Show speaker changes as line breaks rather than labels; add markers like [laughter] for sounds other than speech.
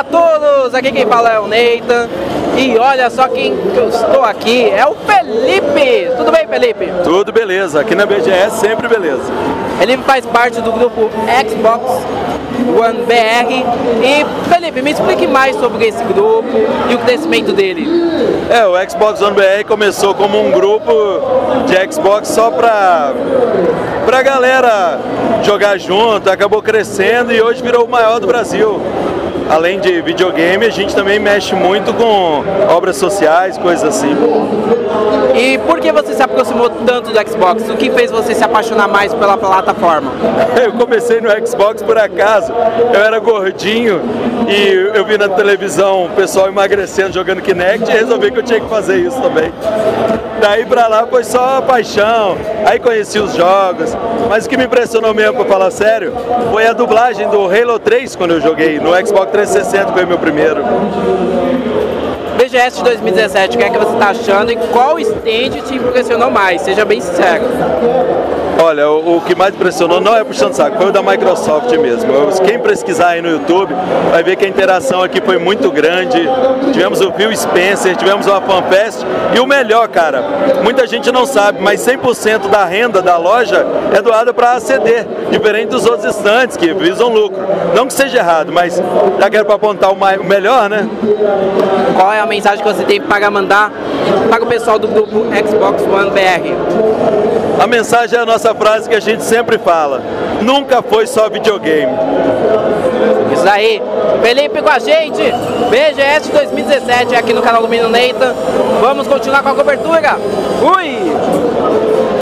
Olá a todos, aqui quem fala é o Neita e olha só quem eu estou aqui, é o Felipe. Tudo bem, Felipe?
Tudo beleza, aqui na BGS sempre beleza.
Ele faz parte do grupo Xbox One BR. E Felipe, me explique mais sobre esse grupo e o crescimento dele.
É, o Xbox One BR começou como um grupo de Xbox só para pra galera jogar junto, acabou crescendo e hoje virou o maior do Brasil além de videogame, a gente também mexe muito com obras sociais, coisas assim.
E por que você se aproximou tanto do Xbox? O que fez você se apaixonar mais pela plataforma? [laughs]
Eu comecei no Xbox por acaso. Eu era gordinho e eu vi na televisão o pessoal emagrecendo jogando Kinect e resolvi que eu tinha que fazer isso também. Daí pra lá foi só paixão, aí conheci os jogos, mas o que me impressionou mesmo, pra falar sério, foi a dublagem do Halo 3 quando eu joguei no Xbox 360, foi o meu primeiro.
BGS de 2017, o que é que você está achando e qual stand te impressionou mais? Seja bem sincero.
Olha, o, o, que mais impressionou não é puxando saco, foi o da Microsoft mesmo. Quem pesquisar aí no YouTube vai ver que a interação aqui foi muito grande. Tivemos o Phil Spencer, tivemos uma FanFest e o melhor, cara, muita gente não sabe, mas 100% da renda da loja é doada para ACD, diferente dos outros estantes que visam lucro. Não que seja errado, mas já quero para apontar o, mais, o melhor, né?
Qual é a mensagem que você tem para mandar para o pessoal do grupo Xbox One BR?
A mensagem é a nossa frase que a gente sempre fala: nunca foi só videogame.
Isso aí. Felipe com a gente, BGS 2017 aqui no canal do Menino Neita. Vamos continuar com a cobertura. Fui!